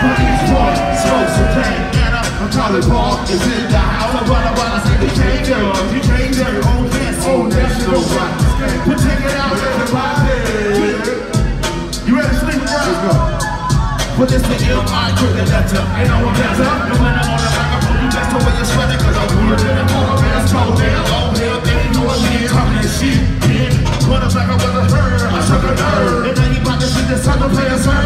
Police boy, smoke some pain. And I'm Charlie Paul is in the house. So what I wanna say, you can't. You change your own it. Old dance, old national rock. But check it out, everybody. You ready to sleep around? Let's go. But this the M.I. and that's up Ain't no one that's up, No when I'm on the microphone, you best to wear your sweater. Cause I'm cooler than a motor man. So damn, long hair, they know what shit. Talking that shit, kid. Put like I was a bird. I took a nerve. And now you about to see this other player's hurt